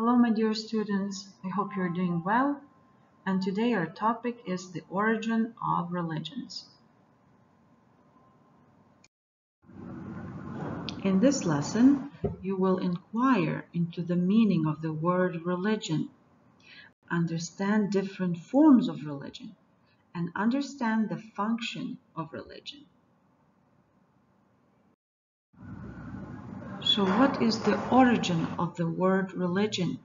Hello my dear students, I hope you're doing well and today our topic is the origin of religions. In this lesson, you will inquire into the meaning of the word religion, understand different forms of religion, and understand the function of religion. So what is the origin of the word religion?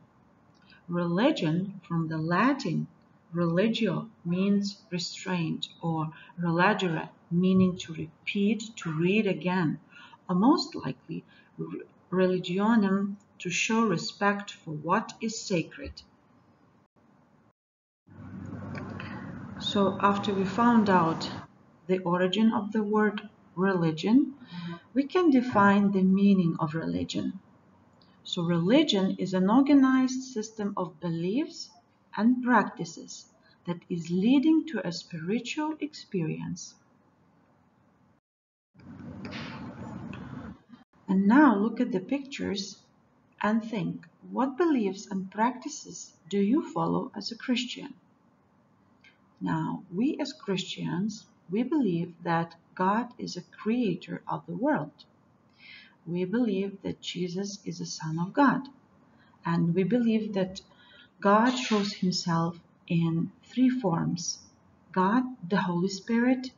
Religion from the Latin religio means restraint or relegere meaning to repeat, to read again, or most likely religionem to show respect for what is sacred. So after we found out the origin of the word religion, we can define the meaning of religion. So religion is an organized system of beliefs and practices that is leading to a spiritual experience. And now look at the pictures and think, what beliefs and practices do you follow as a Christian? Now, we as Christians, we believe that God is a creator of the world. We believe that Jesus is the Son of God. And we believe that God shows himself in three forms. God, the Holy Spirit,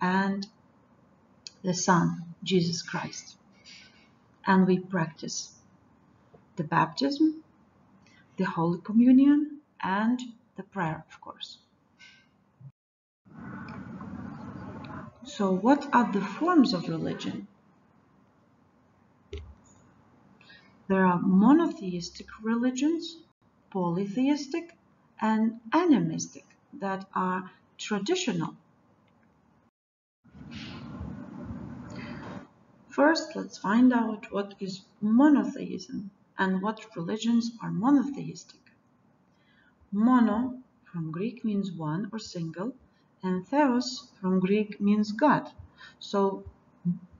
and the Son, Jesus Christ. And we practice the baptism, the Holy Communion, and the prayer, of course. So what are the forms of religion? There are monotheistic religions, polytheistic, and animistic that are traditional. First, let's find out what is monotheism and what religions are monotheistic. Mono from Greek means one or single and theos from Greek means God. So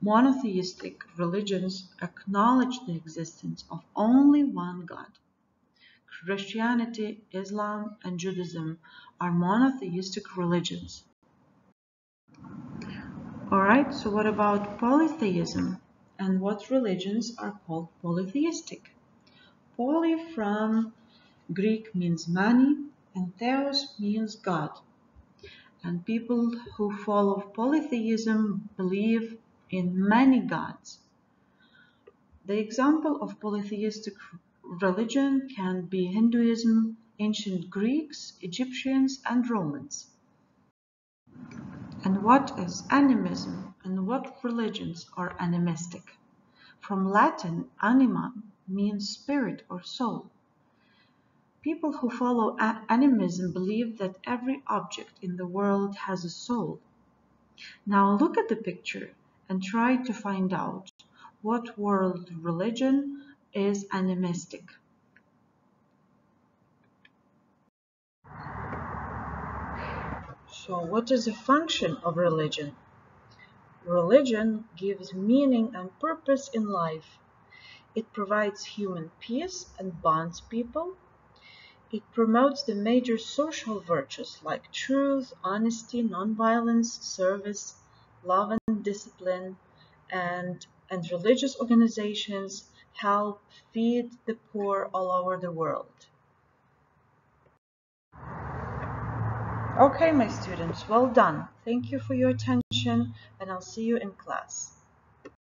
monotheistic religions acknowledge the existence of only one God. Christianity, Islam, and Judaism are monotheistic religions. Alright, so what about polytheism? And what religions are called polytheistic? Poly from Greek means many and theos means God. And people who follow polytheism believe in many gods. The example of polytheistic religion can be Hinduism, ancient Greeks, Egyptians, and Romans. And what is animism and what religions are animistic? From Latin, anima means spirit or soul. People who follow animism believe that every object in the world has a soul. Now look at the picture and try to find out what world religion is animistic. So what is the function of religion? Religion gives meaning and purpose in life. It provides human peace and bonds people. It promotes the major social virtues like truth, honesty, nonviolence, service, love and discipline, and, and religious organizations help feed the poor all over the world. Okay, my students, well done. Thank you for your attention and I'll see you in class.